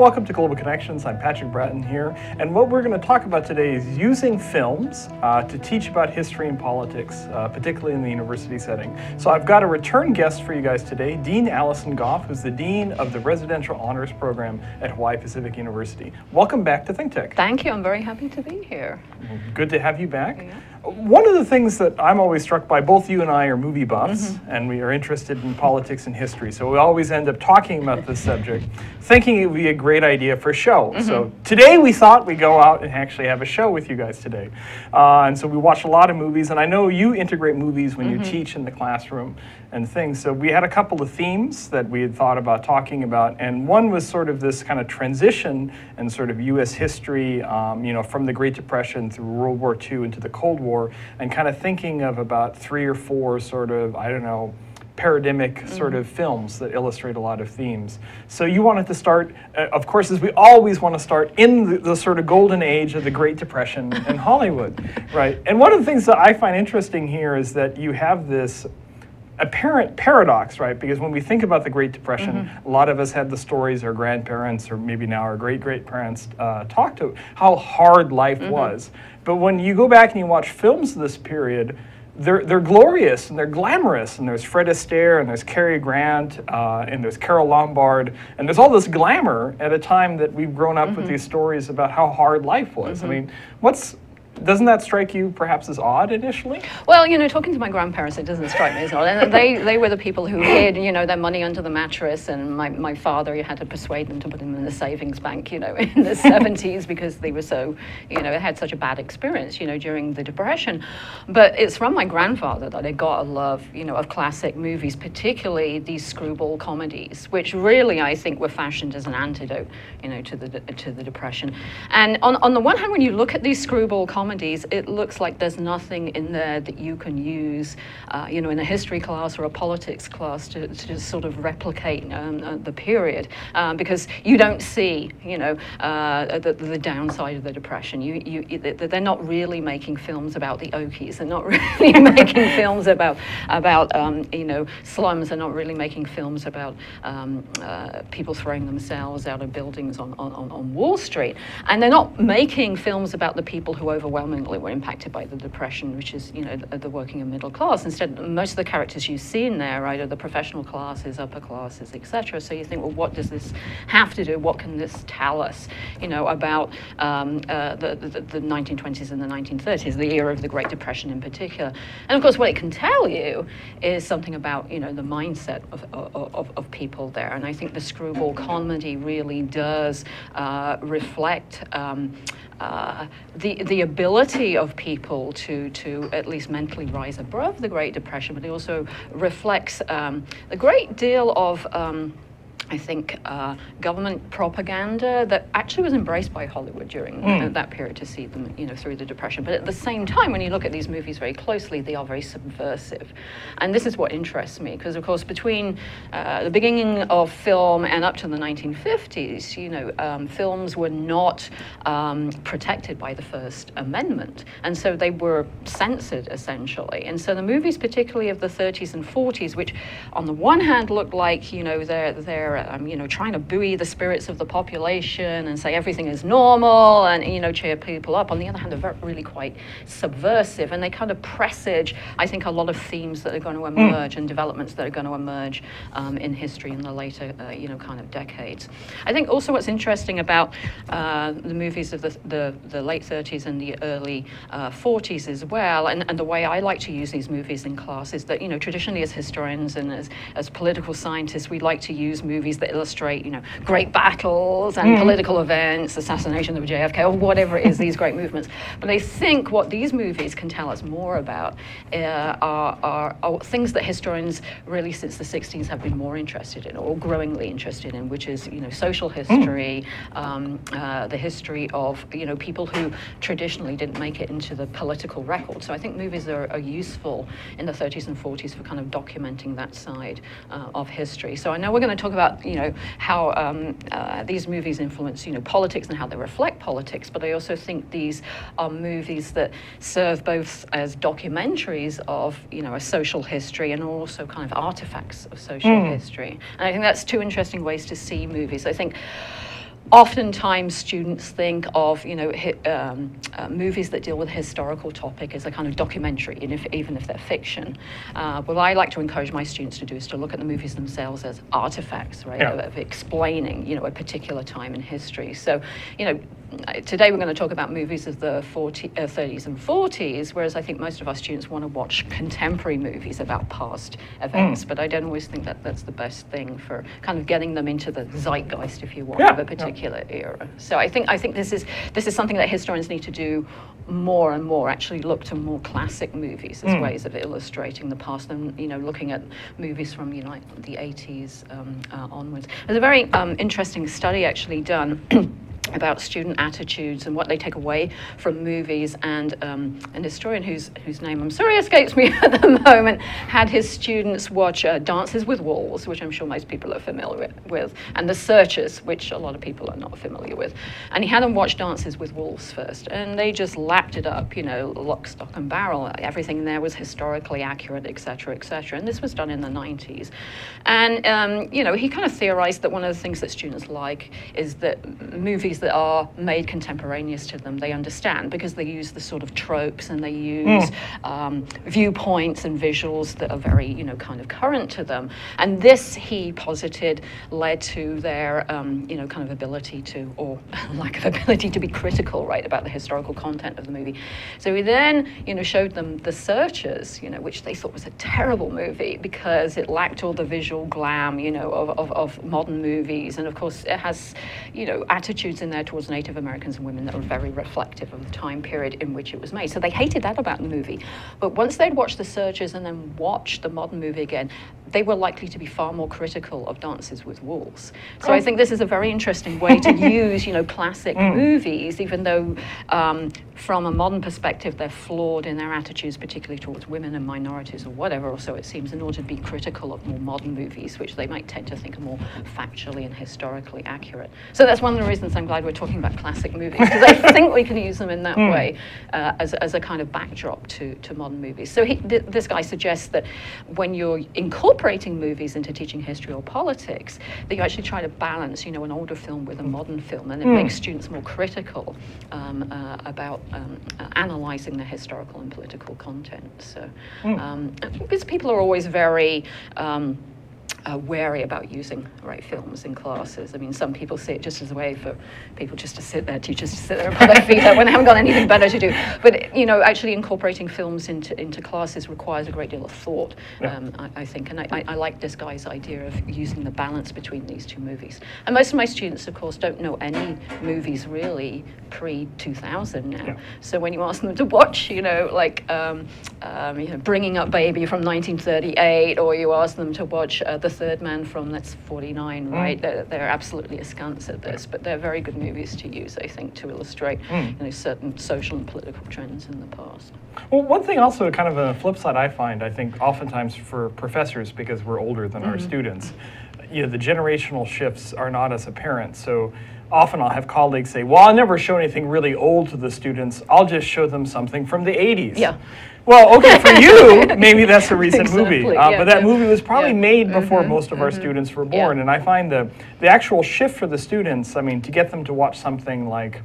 welcome to Global Connections. I'm Patrick Bratton here, and what we're going to talk about today is using films uh, to teach about history and politics, uh, particularly in the university setting. So I've got a return guest for you guys today, Dean Allison Gough, who's the Dean of the Residential Honors Program at Hawaii Pacific University. Welcome back to ThinkTech. Thank you. I'm very happy to be here. Good to have you back. Yeah. One of the things that I'm always struck by, both you and I are movie buffs, mm-hmm. and we are interested in politics and history, so we always end up talking about this subject, thinking it would be a great idea for a show. Mm-hmm. So today we thought we'd go out and actually have a show with you guys today. Uh, and so we watched a lot of movies, and I know you integrate movies when mm-hmm. you teach in the classroom and things. So we had a couple of themes that we had thought about talking about, and one was sort of this kind of transition and sort of U.S. history, um, you know, from the Great Depression through World War II into the Cold War, and kind of thinking of about three or four sort of, I don't know, paradigmic mm-hmm. sort of films that illustrate a lot of themes. So you wanted to start, uh, of course, as we always want to start in the, the sort of golden age of the Great Depression in Hollywood, right? And one of the things that I find interesting here is that you have this apparent paradox, right? Because when we think about the Great Depression, mm-hmm. a lot of us had the stories our grandparents or maybe now our great great parents uh, talked to how hard life mm-hmm. was. But when you go back and you watch films of this period, they're, they're glorious and they're glamorous. And there's Fred Astaire and there's Cary Grant uh, and there's Carole Lombard. And there's all this glamour at a time that we've grown up mm-hmm. with these stories about how hard life was. I mm-hmm. mean, what's doesn't that strike you perhaps as odd initially? Well, you know, talking to my grandparents, it doesn't strike me as odd. And they, they were the people who hid, you know, their money under the mattress. And my, my father, you had to persuade them to put them in the savings bank, you know, in the 70s because they were so, you know, had such a bad experience, you know, during the Depression. But it's from my grandfather that I got a love, you know, of classic movies, particularly these screwball comedies, which really I think were fashioned as an antidote, you know, to the, to the Depression. And on, on the one hand, when you look at these screwball comedies, comedies, it looks like there's nothing in there that you can use, uh, you know, in a history class or a politics class to, to sort of replicate um, uh, the period, um, because you don't see, you know, uh, the, the, downside of the depression. You, you, they're not really making films about the Okies. They're not really making films about about um, you know slums. They're not really making films about um, uh, people throwing themselves out of buildings on, on, on Wall Street, and they're not making films about the people who overwhelm overwhelmingly were impacted by the depression, which is you know the, the, working and middle class. Instead, most of the characters you see in there right, are the professional classes, upper classes, etc. So you think, well, what does this have to do? What can this tell us? You know about um, uh, the, the, the 1920s and the 1930s, the era of the Great Depression in particular. And of course, what it can tell you is something about you know the mindset of, of, of people there. And I think the screwball comedy really does uh, reflect. Um, uh, the, the ability of people to, to at least mentally rise above the Great Depression, but it also reflects um, a great deal of. Um, I think, uh, government propaganda that actually was embraced by Hollywood during mm. that period to see them, you know, through the Depression. But at the same time, when you look at these movies very closely, they are very subversive. And this is what interests me, because, of course, between uh, the beginning of film and up to the 1950s, you know, um, films were not um, protected by the First Amendment. And so they were censored, essentially. And so the movies, particularly of the 30s and 40s, which on the one hand looked like, you know, they're, they're um, you know, trying to buoy the spirits of the population and say everything is normal and, you know, cheer people up. On the other hand, they're really quite subversive and they kind of presage, I think, a lot of themes that are going to hmm. emerge mm. and developments that are going to emerge um, in history in the later, uh, you know, kind of decades. I think also what's interesting about uh, the movies of the, the, the, late 30s and the early uh, 40s as well, and, and the way I like to use these movies in class is that, you know, traditionally as historians and as, as political scientists, we like to use movies movies that illustrate, you know, great battles and mm. political events, assassination of JFK, or whatever it is, these great movements. But I think what these movies can tell us more about uh, are, are, are, things that historians really since the 60s have been more interested in, or growingly interested in, which is, you know, social history, mm. um, uh, the history of, you know, people who traditionally didn't make it into the political record. So I think movies are, are useful in the 30s and 40s for kind of documenting that side uh, of history. So I know we're going to talk about you know, how um, uh, these movies influence, you know, politics and how they reflect politics, but I also think these are movies that serve both as documentaries of, you know, a social history and also kind of artifacts of social mm. history. And I think that's two interesting ways to see movies. I think oftentimes students think of you know hi, um, uh, movies that deal with a historical topic as a kind of documentary, if, even if they're fiction. Uh, what I like to encourage my students to do is to look at the movies themselves as artifacts, right, yeah. of, of, explaining you know a particular time in history. So you know. Today we're going to talk about movies of the 40, uh, 30s and 40s, whereas I think most of our students want to watch contemporary movies about past events. Mm. But I don't always think that that's the best thing for kind of getting them into the zeitgeist, if you want, yeah. of a particular yeah. Era. So I think I think this is this is something that historians need to do more and more. Actually, look to more classic movies as mm. ways of illustrating the past than you know looking at movies from you know the 80s um, uh, onwards. There's a very um, interesting study actually done. About student attitudes and what they take away from movies. And um, an historian whose, whose name I'm sorry escapes me at the moment had his students watch uh, Dances with Wolves, which I'm sure most people are familiar with, and The Searchers, which a lot of people are not familiar with. And he had them watch Dances with Wolves first, and they just lapped it up, you know, lock, stock, and barrel. Everything there was historically accurate, etc., etc. And this was done in the 90s. And, um, you know, he kind of theorized that one of the things that students like is that movies that are made contemporaneous to them they understand because they use the sort of tropes and they use mm. um, viewpoints and visuals that are very you know kind of current to them. And this he posited led to their um, you know kind of ability to or lack of ability to be critical right about the historical content of the movie. So we then you know showed them the searchers you know which they thought was a terrible movie because it lacked all the visual glam you know of, of, of modern movies. And of course it has you know attitudes in there towards Native Americans and women that were very reflective of the time period in which it was made. So they hated that about the movie. But once they'd watched The Searchers and then watched the modern movie again, they were likely to be far more critical of Dances with Wolves. So oh. I think this is a very interesting way to use, you know, classic mm. movies, even though um, from a modern perspective they're flawed in their attitudes, particularly towards women and minorities or whatever, or so it seems, in order to be critical of more modern movies, which they might tend to think are more factually and historically accurate. So that's one of the reasons I'm glad we're talking about classic movies, because I think we can use them in that mm. way uh, as, as a kind of backdrop to, to modern movies. So he, th this guy suggests that when you're incorporating movies into teaching history or politics, that you actually try to balance, you know, an older film with a modern film, and it mm. makes students more critical um, uh, about um, uh, analysing the historical and political content. So, mm. um, because people are always very um, uh, wary about using right films in classes. I mean, some people see it just as a way for people just to sit there, teachers to sit there and put their feet up when they haven't got anything better to do. But you know, actually incorporating films into into classes requires a great deal of thought. Yeah. Um, I, I, think, and I, I, like this guy's idea of using the balance between these two movies. And most of my students, of course, don't know any movies really pre 2000 now. Yeah. So when you ask them to watch, you know, like um, um, you know, Bringing Up Baby from 1938, or you ask them to watch uh, The third man from that's 49, mm. right? They're, they're absolutely askance at this, but they're very good movies to use, I think, to illustrate mm. you know, certain social and political trends in the past. Well, one thing also, kind of a flip side, I find, I think, oftentimes for professors, because we're older than mm-hmm. our students, you know, the generational shifts are not as apparent. So often I'll have colleagues say, well, I'll never show anything really old to the students. I'll just show them something from the 80s. Yeah. Well, okay, for you, maybe that's a recent exactly, movie. Uh, yeah, but that yeah. movie was probably yeah. made before mm-hmm, most of mm-hmm, our students were born. And I find the, the actual shift for the students, I mean, to get them to watch something like,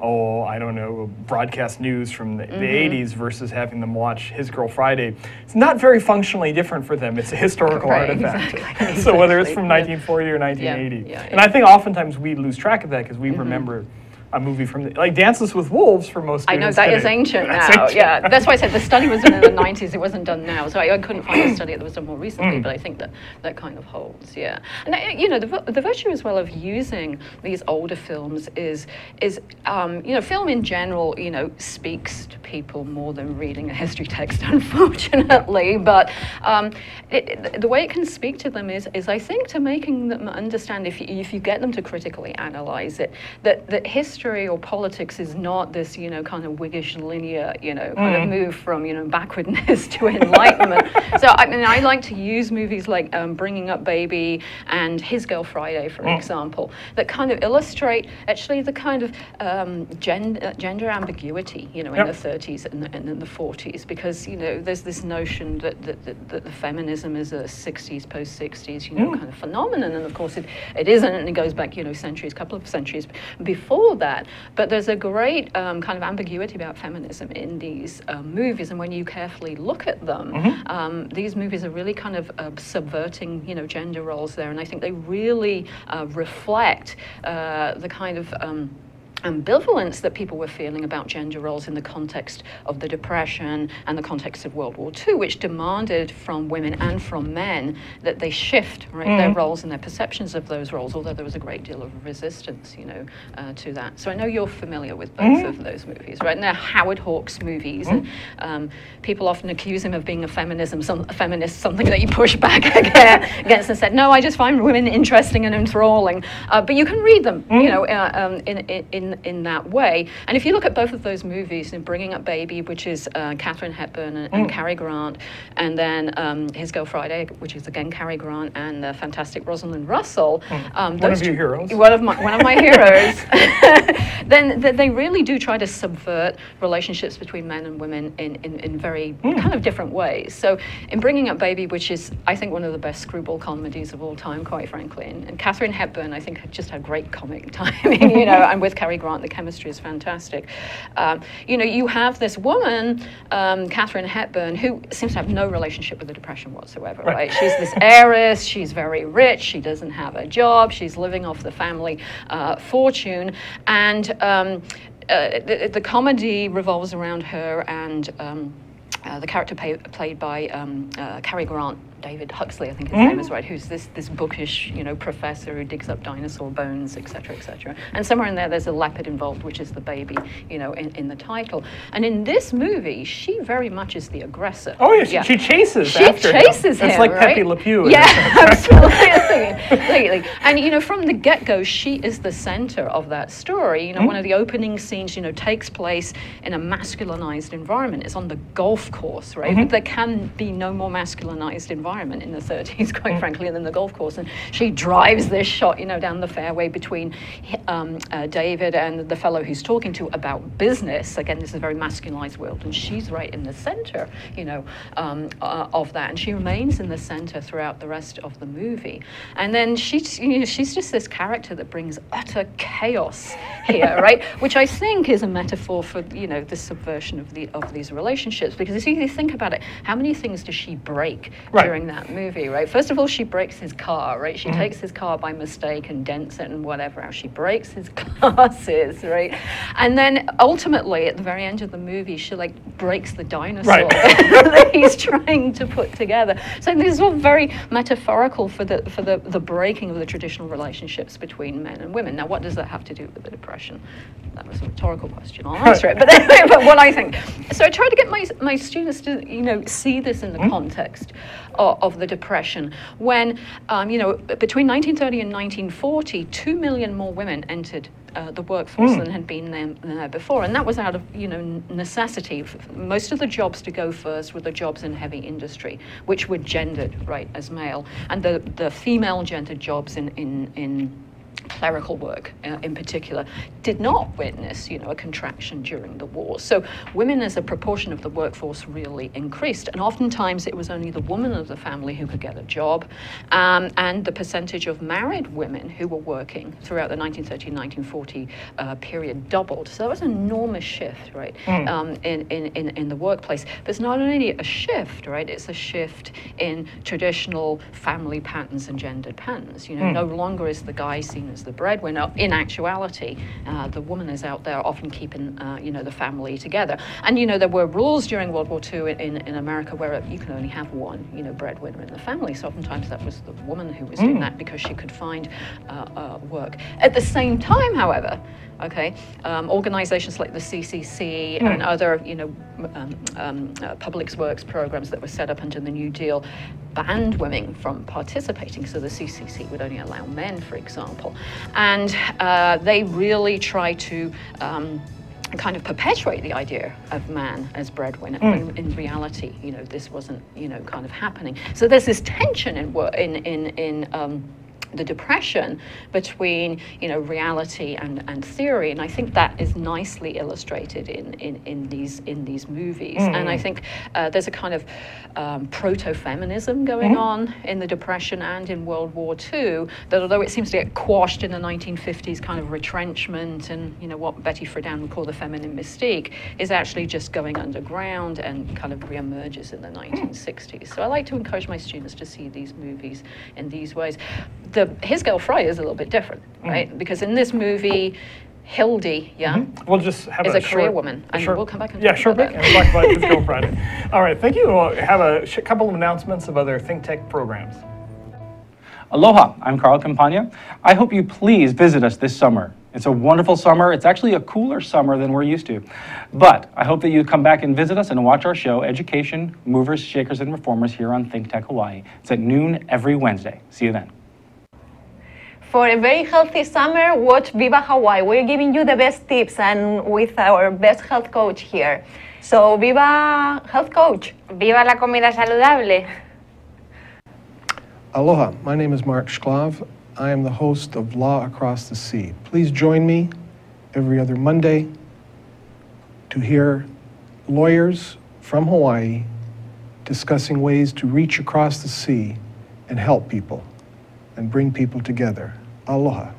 oh, I don't know, broadcast news from the, mm-hmm. the 80s versus having them watch His Girl Friday, it's not very functionally different for them. It's a historical right, artifact. Exactly, so whether it's from 1940 or 1980. and I think oftentimes we lose track of that because we mm-hmm. remember a movie from the, like Dances with Wolves for most. I know that is ancient now. Ancient. Yeah, that's why I said the study was done in the '90s. It wasn't done now, so I, I couldn't find a study that was done more recently. Mm. But I think that that kind of holds. Yeah, and uh, you know the, the virtue as well of using these older films is is um, you know film in general you know speaks to people more than reading a history text, unfortunately. But um, it, the way it can speak to them is is I think to making them understand if you, if you get them to critically analyze it that that history history or politics is not this, you know, kind of Whiggish linear, you know, kind Mm. of move from, you know, backwardness to enlightenment. so I mean, I like to use movies like um, Bringing Up Baby and His Girl Friday, for Mm. example, that kind of illustrate actually the kind of um, gen- uh, gender ambiguity, you know, in Yep. the 30s and, the, and in the 40s, because you know, there's this notion that that, that, that the feminism is a 60s, post 60s, you know, Mm. kind of phenomenon, and of course it, it isn't, and it goes back, you know, centuries, a couple of centuries before that. But there's a great um, kind of ambiguity about feminism in these um, movies, and when you carefully look at them, Mm-hmm. um, these movies are really kind of uh, subverting, you know, gender roles there, and I think they really uh, reflect uh, the kind of um, ambivalence that people were feeling about gender roles in the context of the Depression and the context of World War II, which demanded from women and from men that they shift right, their roles and their perceptions of those roles, although there was a great deal of resistance, you know, uh, to that. So I know you're familiar with both of those movies, right? And they're Howard Hawks movies. And, um, people often accuse him of being a feminism, some, a feminist, something that you push back against and said, no, I just find women interesting and enthralling. Uh, but you can read them, you know, uh, um, in, in, in in that way. And if you look at both of those movies, in Bringing Up Baby, which is uh, Katharine Hepburn and, and Cary Grant, and then um, His Girl Friday, which is again Cary Grant and the fantastic Rosalind Russell. Um, One of your heroes. One of my one of my heroes. then th- they really do try to subvert relationships between men and women in, in, in very kind of different ways. So in Bringing Up Baby, which is I think one of the best screwball comedies of all time, quite frankly, and, and Katharine Hepburn I think had just had great comic timing, you know, and with Cary Grant the chemistry is fantastic. Um, you know, you have this woman, um, Katharine Hepburn, who seems to have no relationship with the Depression whatsoever, Right. right? She's this heiress, she's very rich, she doesn't have a job, she's living off the family uh, fortune, and um, uh, the, the comedy revolves around her and um, uh, the character pay, played by um, uh, Cary Grant. David Huxley, I think his hmm? name is right, who's this this bookish, you know, professor who digs up dinosaur bones, etc., etc. And somewhere in there, there's a leopard involved, which is the baby, you know, in, in the title. And in this movie, she very much is the aggressor. Oh yeah, she, she chases She after chases him. him. It's like right? Pepe Le Pew. Yeah, absolutely. And you know, from the get-go, she is the center of that story. You know, hmm? one of the opening scenes, you know, takes place in a masculinized environment. It's on the golf course, right? Mm-hmm. But there can be no more masculinized environment in the 30s, quite frankly, and then the golf course. And she drives this shot, you know, down the fairway between um, uh, David and the fellow who's talking to about business. Again, this is a very masculinized world, and she's right in the center, you know, um, uh, of that. And she remains in the center throughout the rest of the movie. And then she's, you know, she's just this character that brings utter chaos here, right? Which I think is a metaphor for, you know, the subversion of the of these relationships. Because if you think about it, how many things does she break Right. during that movie, right? First of all, she breaks his car, right? She mm-hmm. takes his car by mistake and dents it and whatever else. She breaks his glasses, right? And then ultimately, at the very end of the movie, she like breaks the dinosaur Right. that he's trying to put together. So this is all very metaphorical for the for the, the breaking of the traditional relationships between men and women. Now, what does that have to do with the depression? That was a rhetorical question. I'll answer it. But, but what I think. So I try to get my my students to you know see this in the mm-hmm. context of, of the depression. When um, you know between 1930 and 1940, two million more women entered uh, the workforce than had been there, there before, and that was out of you know necessity. Most of the jobs to go first were the jobs in heavy industry, which were gendered right as male, and the the female gendered jobs in in in clerical work uh, in particular did not witness you know a contraction during the war. So women as a proportion of the workforce really increased. And oftentimes it was only the woman of the family who could get a job. Um, and the percentage of married women who were working throughout the 1930-1940 uh, period doubled. So that was an enormous shift right um, in, in, in, in the workplace. But it's not only a shift right it's a shift in traditional family patterns and gendered patterns. You know no longer is the guy seen as the breadwinner. In actuality, uh, the woman is out there often keeping, uh, you know, the family together. And you know, there were rules during World War II in, in America where you can only have one, you know, breadwinner in the family. So oftentimes that was the woman who was doing that because she could find uh, uh, work. At the same time, however, okay, um, organizations like the CCC and other, you know, um, um, uh, public works programs that were set up under the New Deal banned women from participating. So the CCC would only allow men, for example. And uh, they really try to um, kind of perpetuate the idea of man as breadwinner mm. when in reality you know this wasn't you know kind of happening so there's this tension in in in, in um, the depression between you know reality and, and theory. And I think that is nicely illustrated in, in, in these in these movies. Mm. and I think uh, there's a kind of um, proto-feminism going mm. on in the depression and in World War II that although it seems to get quashed in the 1950s kind of retrenchment and you know what Betty Friedan would call the feminine mystique is actually just going underground and kind of reemerges in the 1960s so I like to encourage my students to see these movies in these ways the his girl Friday is a little bit different, mm-hmm. right? Mm. Because in this movie, Hildy, yeah, mm-hmm. we'll just have is a, a career woman, and short, we'll come back and yeah, talk short about break and talk about his girl Friday. All right, thank you. We'll have a sh- couple of announcements of other Think Tech programs. Aloha, I'm Carl Campagna. I hope you please visit us this summer. It's a wonderful summer. It's actually a cooler summer than we're used to. But I hope that you come back and visit us and watch our show, Education, Movers, Shakers, and Reformers, here on Think Tech Hawaii. It's at noon every Wednesday. See you then. For a very healthy summer, watch Viva Hawaii. We're giving you the best tips and with our best health coach here. So, Viva Health Coach. Viva la comida saludable. Aloha, my name is Mark Shklov. I am the host of Law Across the Sea. Please join me every other Monday to hear lawyers from Hawaii discussing ways to reach across the sea and help people and bring people together. Aloha.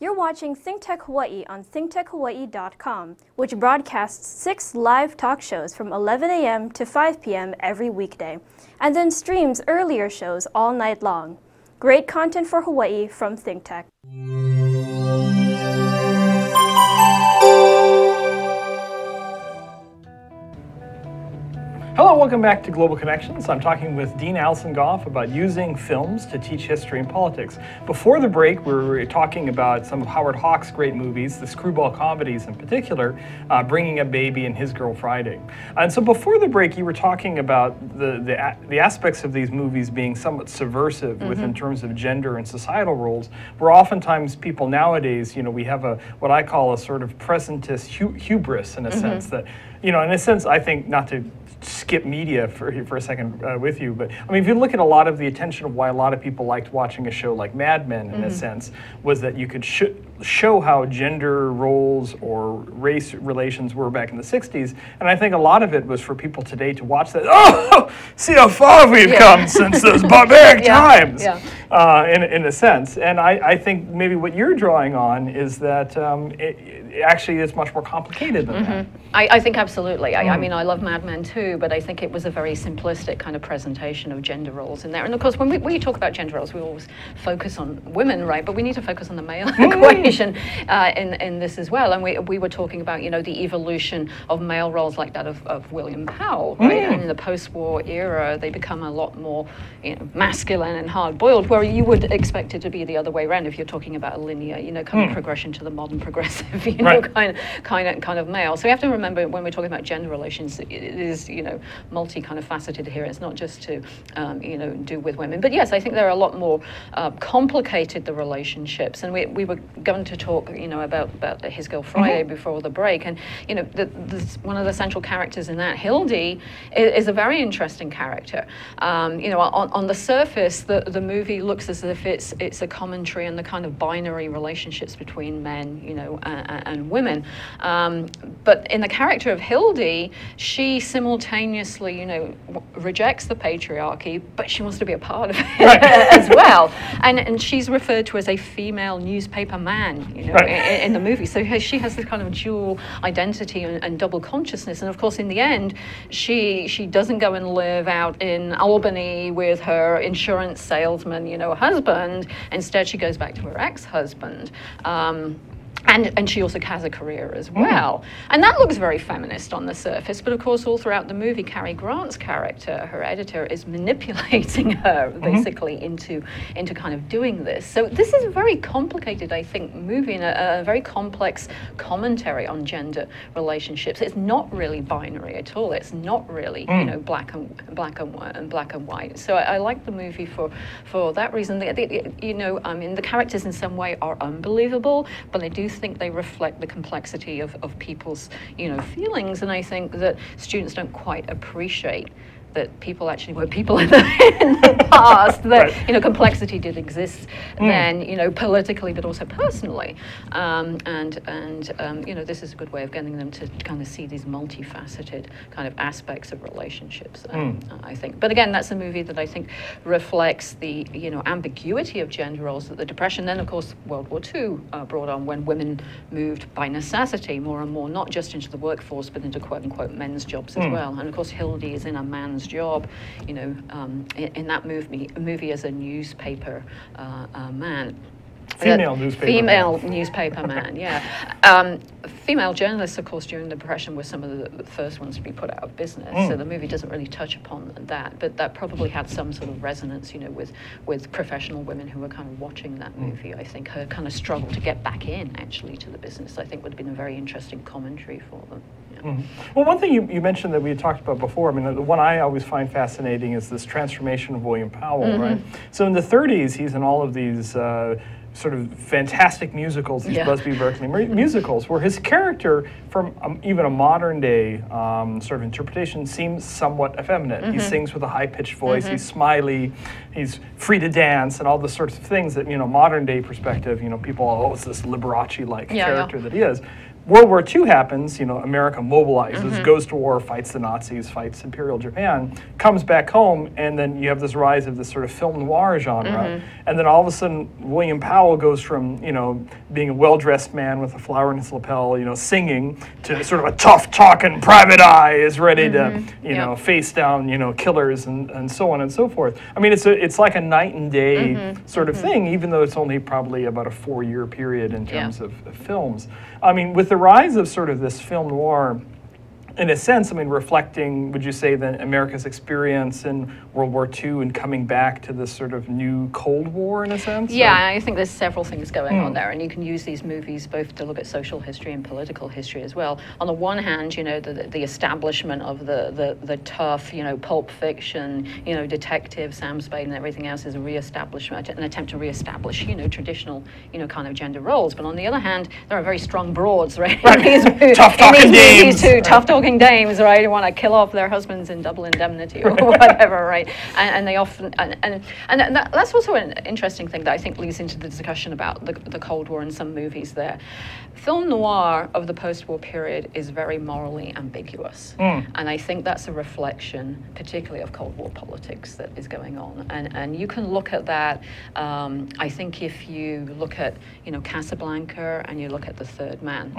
You're watching ThinkTech Hawaii on thinktechhawaii.com, which broadcasts six live talk shows from 11 a.m. to 5 p.m. every weekday, and then streams earlier shows all night long. Great content for Hawaii from ThinkTech. Hello, welcome back to Global Connections. I'm talking with Dean Allison Gough about using films to teach history and politics. Before the break, we were talking about some of Howard Hawks' great movies, the screwball comedies in particular, uh, Bringing a Baby and His Girl Friday. And so before the break, you were talking about the, the, the aspects of these movies being somewhat subversive mm -hmm. within terms of gender and societal roles, where oftentimes people nowadays, you know, we have a what I call a sort of presentist hu hubris in a mm -hmm. sense that, you know, in a sense, I think not to skip media for for a second uh, with you, but I mean, if you look at a lot of the attention of why a lot of people liked watching a show like Mad Men, in mm-hmm. a sense, was that you could sh- show how gender roles or race relations were back in the '60s, and I think a lot of it was for people today to watch that. Oh, see how far we've yeah. come since those barbaric yeah. times, yeah. Uh, in in a sense. And I, I think maybe what you're drawing on is that um, it, it actually it's much more complicated than mm-hmm. that. I, I, think absolutely. I, I, mm. mean, I love Mad Men too, but I think it was a very simplistic kind of presentation of gender roles in there. And of course, when we, we talk about gender roles, we always focus on women, right? But we need to focus on the male mm. uh, in, in this as well. And we, we were talking about, you know, the evolution of male roles like that of, of William Powell, right? Mm. And in the post-war era, they become a lot more you know, masculine and hard-boiled, where you would expect it to be the other way around if you're talking about a linear, you know, kind of mm. progression to the modern progressive, you know, right. kind, kind, of, kind of male. So we have to remember when we're talking about gender relations, it is, you know, multi kind of faceted here. It's not just to, um, you know, do with women. But yes, I think they're a lot more uh, complicated, the relationships. And we, we were going to talk, you know, about, about His Girl Friday mm-hmm. before the break. And, you know, the, the, one of the central characters in that, Hildy, is, is a very interesting character. Um, you know, on, on the surface, the, the movie looks as if it's, it's a commentary on the kind of binary relationships between men, you know, and, and women. Um, but in the character of Hildy, she simultaneously, you know, rejects the patriarchy, but she wants to be a part of it right. as well. And and she's referred to as a female newspaper man, you know, right. in, in, the movie. So she has this kind of dual identity and, and, double consciousness. And of course, in the end, she she doesn't go and live out in Albany with her insurance salesman, you know, husband. Instead, she goes back to her ex-husband. Um, and, and she also has a career as mm. well. And that looks very feminist on the surface, but of course, all throughout the movie, Cary Grant's character, her editor, is manipulating her mm-hmm. basically into, into kind of doing this. So, this is a very complicated, I think, movie and a, a very complex commentary on gender relationships. It's not really binary at all, it's not really, you mm. know, black and, black and, and black and white. So, I, I like the movie for, for that reason. The- the- you know, I mean, the characters in some way are unbelievable, but I do think they reflect the complexity of, of people's, you know, feelings. And I think that students don't quite appreciate that people actually were people in the, in the past, that, Right. you know, complexity did exist then, you know, politically, but also personally. Um, and, and um, you know, this is a good way of getting them to kind of see these multifaceted kind of aspects of relationships, um, I think. But again, that's a movie that I think reflects the, you know, ambiguity of gender roles that the Depression, then of course World War II uh, brought on when women moved by necessity more and more, not just into the workforce, but into quote unquote men's jobs as well. And of course, Hildy is in a man's job, you know, um, in, that movie, movie as a newspaper uh, uh, man. Female newspaper Female man. newspaper man, yeah. Um, female journalists, of course, during the Depression were some of the first ones to be put out of business. So Mm. the movie doesn't really touch upon that, but that probably had some sort of resonance, you know, with, with professional women who were kind of watching that Mm. movie. I think her kind of struggle to get back in, actually, to the business, I think would have been a very interesting commentary for them. Yeah. Well, one thing you, you mentioned that we had talked about before, I mean, the one I always find fascinating is this transformation of William Powell, right? So in the 30s, he's in all of these uh, sort of fantastic musicals, these Yeah. Busby Berkeley musicals, where his character, from um, even a modern day um, sort of interpretation, seems somewhat effeminate. He sings with a high pitched voice, he's smiley, he's free to dance, and all the sorts of things that, you know, modern day perspective, you know, people, oh, it's this Liberace like Yeah, yeah. character that he is. World War II happens, you know, America mobilizes, Mm-hmm. goes to war, fights the Nazis, fights Imperial Japan, comes back home, and then you have this rise of this sort of film noir genre. Mm-hmm. And then all of a sudden, William Powell goes from, you know, being a well dressed man with a flower in his lapel, you know, singing, to sort of a tough talking private eye is ready to, you Mm-hmm. Know, face down, you know, killers and, and so on and so forth. I mean, it's, a, it's like a night and day Mm-hmm. sort of thing, even though it's only probably about a four year period in Yeah. terms of, of films. I mean, with the rise of sort of this film noir, in a sense, I mean, reflecting, would you say, that America's experience in World War II and coming back to this sort of new Cold War, in a sense? Yeah, or- I think there's several things going Hmm. on there, and you can use these movies both to look at social history and political history as well. On the one hand, you know, the, the establishment of the, the, the tough, you know, pulp fiction, you know, detective, Sam Spade and everything else is a re-establishment, an attempt to re-establish, you know, traditional, you know, kind of gender roles. But on the other hand, there are very strong broads, right? in mo- Tough in talking these dames, movies too, right. tough talking dames, right? Who want to kill off their husbands in double indemnity or whatever, right? And, and they often, and, and, and that, that's also an interesting thing that I think leads into the discussion about the, the Cold War and some movies there. Film noir of the post war period is very morally ambiguous. And I think that's a reflection, particularly of Cold War politics, that is going on. And, and you can look at that, um, I think, if you look at, you know, Casablanca and you look at The Third Man,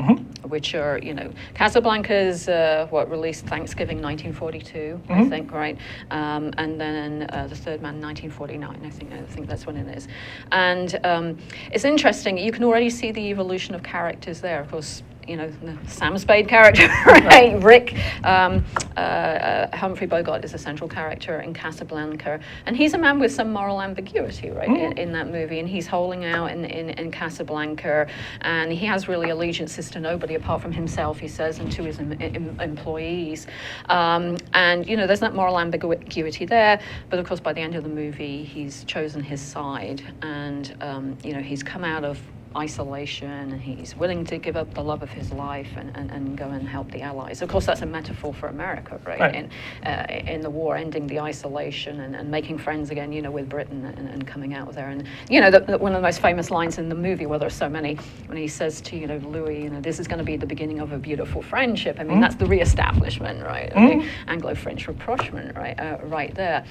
which are, you know, Casablanca's uh, what released Thanksgiving 1942, I think, right? Um, and then uh, The Third Man 1949, I think, I think that's when it is. And um, it's interesting, you can already see the evolution of characters there. Of course, you know, the Sam Spade character, right? Rick um, uh, uh, Humphrey Bogart is a central character in Casablanca, and he's a man with some moral ambiguity, right, in, in that movie. And he's holding out in, in, in Casablanca, and he has really allegiances to nobody apart from himself, he says, and to his em- em- employees. Um, and you know, there's that moral ambiguity there. But of course, by the end of the movie, he's chosen his side, and um, you know, he's come out of isolation and he's willing to give up the love of his life and, and, and go and help the allies. Of course, that's a metaphor for America, right? Right. In, uh, in the war, ending the isolation and, and making friends again, you know, with Britain and, and coming out there. And, you know, the, the, one of the most famous lines in the movie, well, there's so many, when he says to, you know, Louis, you know, this is going to be the beginning of a beautiful friendship. I mean, that's the re-establishment, right? The Anglo-French rapprochement, right, uh, right there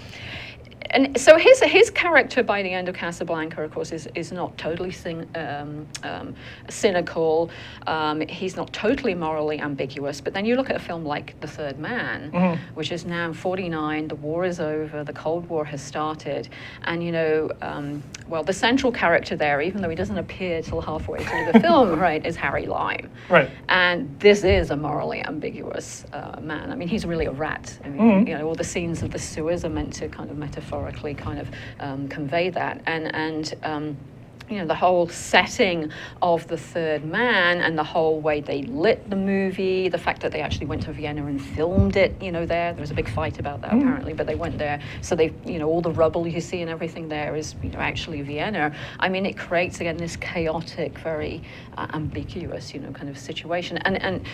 and so his his character by the end of Casablanca, of course, is, is not totally cyn- um, um, cynical. Um, he's not totally morally ambiguous. But then you look at a film like The Third Man, which is now 49. The war is over. The Cold War has started, and you know, um, well, the central character there, even though he doesn't appear till halfway through the film, right, is Harry Lime. Right. And this is a morally ambiguous uh, man. I mean, he's really a rat. I mean, you know, all the scenes of the sewers are meant to kind of metaphorically kind of um, convey that. And and um, you know, the whole setting of the third man and the whole way they lit the movie, the fact that they actually went to Vienna and filmed it, you know, there. There was a big fight about that apparently, but they went there. So they, you know, all the rubble you see and everything there is, you know, actually Vienna. I mean, it creates again this chaotic, very uh, ambiguous, you know, kind of situation. And and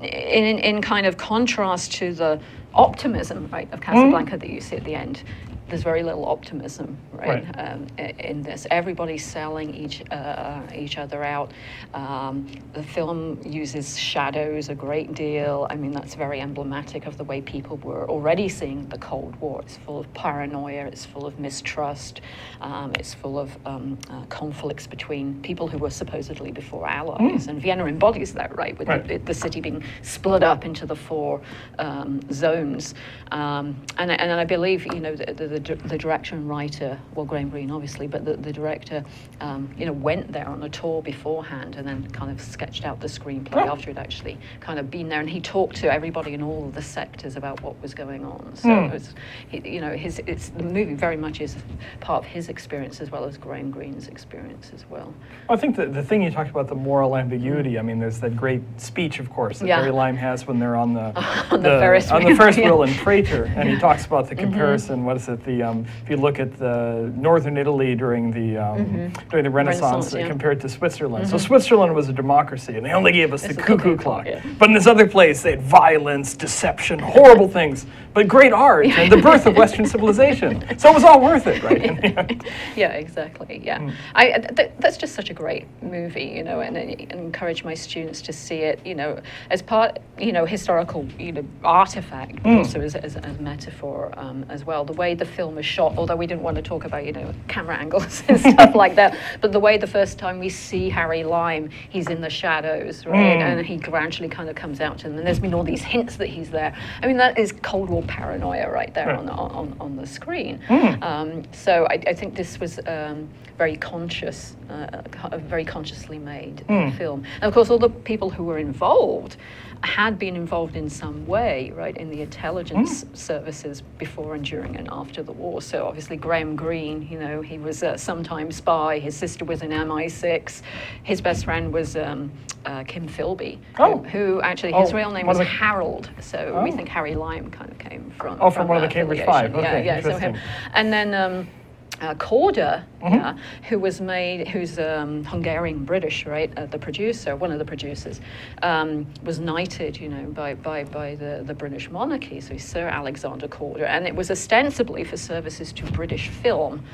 in, in kind of contrast to the optimism, right, of Casablanca that you see at the end, there's very little optimism, right, Right. Um, in this. Everybody's selling each uh, each other out. Um, the film uses shadows a great deal. I mean, that's very emblematic of the way people were already seeing the Cold War. It's full of paranoia. It's full of mistrust. Um, it's full of um, uh, conflicts between people who were supposedly before allies. And Vienna embodies that, right, with Right. The, the city being split up into the four um, zones. Um, and, and I believe, you know, the, the, the, the director and writer, well, Graham Greene, obviously, but the, the director, um, you know, went there on a tour beforehand and then kind of sketched out the screenplay Oh. after it'd actually kind of been there. And he talked to everybody in all of the sectors about what was going on. So, it was, he, you know, his, it's, the movie very much is part of his experience as well as Graham Greene's experience as well. I think the, the thing you talked about, the moral ambiguity, I mean, there's that great speech, of course, that Yeah. Harry Lime has when they're on the, On the Ferris on the wheel, Ferris yeah. wheel in Prater, and he talks about the comparison, what is it, the, um, if you look at the northern Italy during the, um, during the Renaissance, Renaissance, yeah. compared to Switzerland. So Switzerland was a democracy, and they only gave us the It's a cuckoo, cuckoo clock. clock, yeah. But in this other place, they had violence, deception, horrible things, but great art, and the birth of Western civilization. So it was all worth it, right? yeah, exactly. Yeah, mm. I, uh, I- th- that's just such a great movie, you know, and, I encourage my students to see it, you know, as part, you know, historical, you know, artifact, but mm. also as, as, as metaphor um, as well. The way the film is shot, although we didn't want to talk about, you know, camera angles and stuff like that, but the way the first time we see Harry Lime, he's in the shadows, right, mm. and he gradually kind of comes out to them, and there's been all these hints that he's there. I mean, that is Cold War paranoia right there on, on, on the screen. Um, so I, I think this was um, very conscious, uh, a very consciously made uh, film. And of course, all the people who were involved had been involved in some way, right, in the intelligence services before and during and after the war. So obviously Graham Greene, you know, he was a sometime spy. His sister was in MI6. His best friend was um, uh, Kim Philby, who- Oh. who, actually his Oh, real name was the- Harold. So we Oh. think Harry Lime kind of came from. Oh, from one of the Cambridge. Five. Okay, yeah, yeah. So him, and then. Um, uh, Korda, Mm-hmm. yeah, who was made, who's um, Hungarian British, right? Uh, the producer, one of the producers, um, was knighted, you know, by, by, by the, the British monarchy. So he's Sir Alexander Korda, and it was ostensibly for services to British film,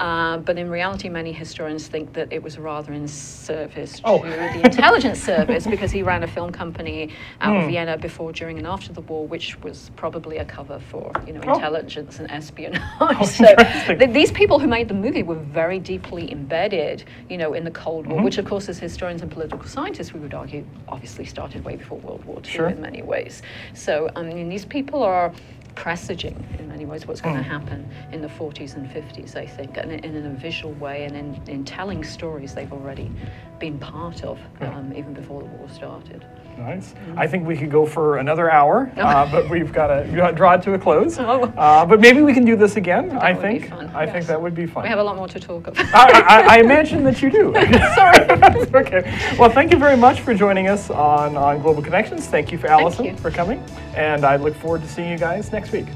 uh, but in reality, many historians think that it was rather in service Oh. to the intelligence service because he ran a film company out Hmm. of Vienna before, during, and after the war, which was probably a cover for, you know, Oh. intelligence and espionage. so th- these people who made the movie were very deeply embedded, you know, in the Cold Mm-hmm. War, which, of course, as historians and political scientists, we would argue, obviously started way before World War II Sure. in many ways. So, I mean, these people are presaging in many ways what's going to Mm. happen in the 40s and 50s, I think, and in, in a visual way and in, in telling stories they've already been part of um, even before the war started. Nice. I think we could go for another hour, uh, but we've got to draw it to a close. Oh. Uh, but maybe we can do this again. I would be think. fun, I think that would be fun. We have a lot more to talk about. I, I, I imagine that you do. Sorry. okay. Well, thank you very much for joining us on, on Global Connections. Thank you for Allison you. for coming. And I look forward to seeing you guys next week.